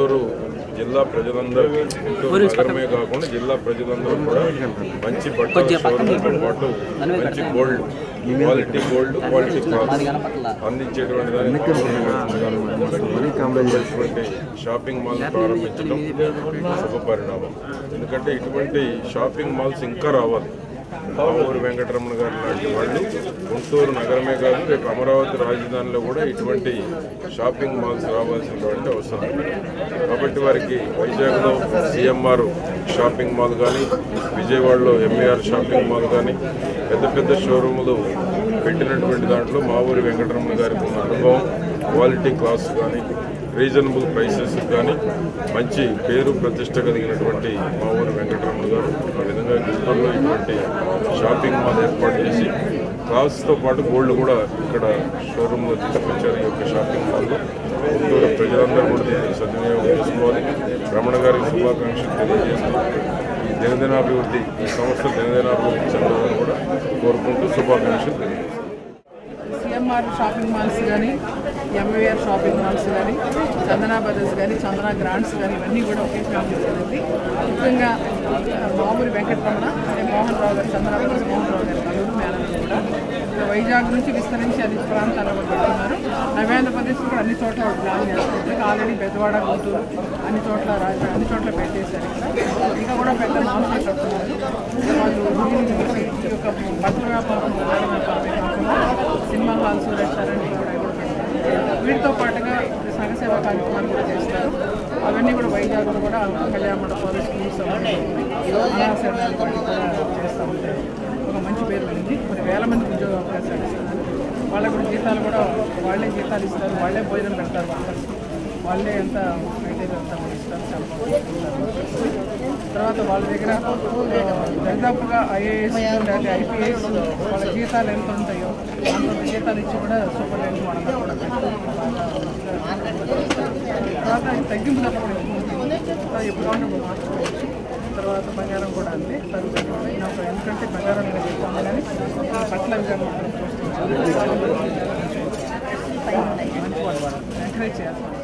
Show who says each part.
Speaker 1: గుంటూరు జిల్లా ప్రజలందరికీ గుంటూరు నగరమే కాకుండా జిల్లా ప్రజలందరూ కూడా మంచి బట్టల పాటు మంచి గోల్డ్ క్వాలిటీ గోల్డ్ క్వాలిటీ అందించేటువంటి దానికి షాపింగ్ మాల్ ప్రారంభించడం శుభ పరిణామం ఎందుకంటే ఇటువంటి షాపింగ్ మాల్స్ ఇంకా రావాలి. మా వెంకటరమణ గారు లాంటి వాళ్ళు గుంటూరు నగరమే కాదు రేపు అమరావతి రాజధానిలో కూడా ఇటువంటి షాపింగ్ మాల్స్ రావాల్సినటువంటి అవసరం. కాబట్టి వారికి వైజాగ్లో సిఎంఆర్ షాపింగ్ మాల్ కానీ విజయవాడలో ఎంఏఆర్ షాపింగ్ మాల్ కానీ పెద్ద పెద్ద షోరూములు పెట్టినటువంటి దాంట్లో మా ఊరి వెంకటరమణ గారికి ఉన్న అనుభవం క్వాలిటీ క్లాస్ కానీ రీజనబుల్ ప్రైసెస్ కానీ మంచి పేరు ప్రతిష్ట కలిగినటువంటి మా ఊరి వెంకటరమణ గారు ఆ విధంగా గుంటూరులో ఇటువంటి షాపింగ్ మాల్ ఏర్పాటు చేసి క్లాస్తో పాటు గోల్డ్ కూడా ఇక్కడ షోరూంలో తీసుకొచ్చారు ఈ యొక్క షాపింగ్ మాల్లో. గుంటూరు ప్రజలందరూ కూడా దీన్ని సద్వినియోగం చేసుకోవాలి. రమణ గారికి శుభాకాంక్షలు తెలియజేస్తూ ఈ దినదినాభివృద్ధి ఈ సంస్థ దినదినాభివృద్ధి చెందాలని కూడా కోరుకుంటూ శుభాకాంక్షలు తెలియజేస్తాం
Speaker 2: సిఎంఆర్ షాపింగ్ మాల్స్ కానీ ఎంవీఆర్ షాపింగ్ మాల్స్ కానీ చందనా బ్రదర్స్ కానీ చందనా గ్రాండ్స్ కానీ ఇవన్నీ కూడా ఒకే ఫ్యామిలీ జరిగింది ముఖ్యంగా మామూలు వెంకటరమణ అంటే మోహన్ రావు గారు చందనా బ్రదర్స్ మోహన్ రావు గారు నలుగురు మేనేజర్ కూడా వైజాగ్ నుంచి విస్తరించి అన్ని ప్రాంతాల్లో కూడా పెడుతున్నారు నవ్యాంధ్రప్రదేశ్ కూడా అన్ని చోట్ల ప్లాన్ చేస్తున్నారు ఆల్రెడీ పెద్దవాడ గుంటూరు అన్ని చోట్ల అన్ని చోట్ల పెట్టేశారు ఇంకా కూడా పెద్ద మామూలు కడుతున్నారు వాళ్ళు ఈ యొక్క బట్టల వ్యాపారం కాకుండా సినిమా హాల్స్ రెస్టారెంట్ కూడా వీటితో పాటుగా సంఘసేవ కార్యక్రమాలు కూడా చేస్తారు. అవన్నీ కూడా వైజాగ్లో కూడా కళ్యాణ మండపాలు స్కూల్స్ అవన్నీ చేస్తూ ఉంటారు. ఒక మంచి పేరు ఉంది కొన్ని వేల మందికి ఉద్యోగ అవకాశాలు ఇస్తున్నారు. వాళ్ళకు కూడా జీతాలు కూడా వాళ్ళే జీతాలు ఇస్తారు. వాళ్ళే భోజనం పెడతారు వాళ్ళకి వాళ్ళే ఎంత మెయింటైన్ అంతా కూడా ఇస్తారు చాలా తర్వాత వాళ్ళ దగ్గర దాదాపుగా ఐఏఎస్ లేకపోతే ఐపీఎస్ వాళ్ళ జీతాలు ఎంత ఉంటాయో తగ్గింపు ఎప్పుడు తర్వాత బంగారం కూడా తగ్గుతుంది నాకు ఎందుకంటే బంగారం చెప్తాను కానీ పట్ల చూస్తున్నాను ఎంకరేజ్ చేయాలి